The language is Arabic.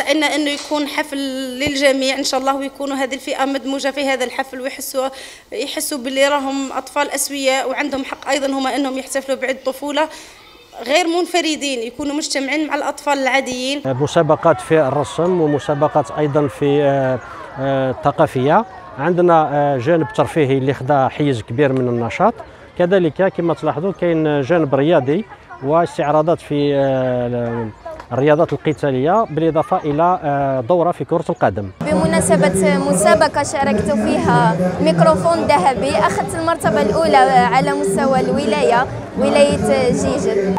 ان إنه يكون حفل للجميع. إن شاء الله ويكونوا هذه الفئة مدموجه في هذا الحفل ويحسوا يحسوا باللي راهم أطفال اسوياء وعندهم حق أيضا هما إنهم يحتفلوا بعيد الطفولة. غير منفردين يكونوا مجتمعين مع الأطفال العاديين. مسابقات في الرسم ومسابقات أيضا في الثقافية. عندنا جانب ترفيهي اللي خدا حيز كبير من النشاط. كذلك كما تلاحظوا كاين جانب رياضي واستعراضات في الرياضات القتالية بالإضافة إلى دورة في كرة القدم. بمناسبة مسابقة شاركت فيها ميكروفون ذهبي أخذت المرتبة الأولى على مستوى الولاية ولاية جيجل.